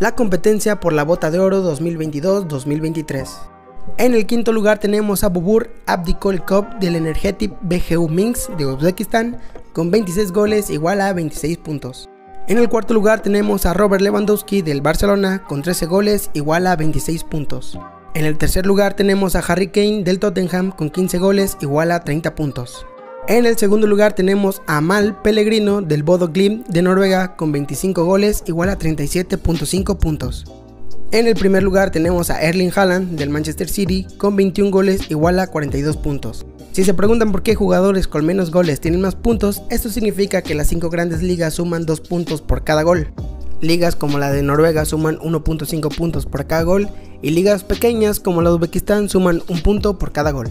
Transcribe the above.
la competencia por la Bota de Oro 2022-2023. En el quinto lugar tenemos a Bubur Abdikolikov del Energetic BGU Minsk de Uzbekistán con 26 goles igual a 26 puntos. En el cuarto lugar tenemos a Robert Lewandowski del Barcelona con 13 goles igual a 26 puntos. En el tercer lugar tenemos a Harry Kane del Tottenham con 15 goles igual a 30 puntos. En el segundo lugar tenemos a Mal Pellegrino del Bodo Glimt de Noruega con 25 goles igual a 37.5 puntos. En el primer lugar tenemos a Erling Haaland del Manchester City con 21 goles igual a 42 puntos. Si se preguntan por qué jugadores con menos goles tienen más puntos, esto significa que las 5 grandes ligas suman 2 puntos por cada gol. Ligas como la de Noruega suman 1.5 puntos por cada gol y ligas pequeñas como la de Uzbekistán suman un punto por cada gol.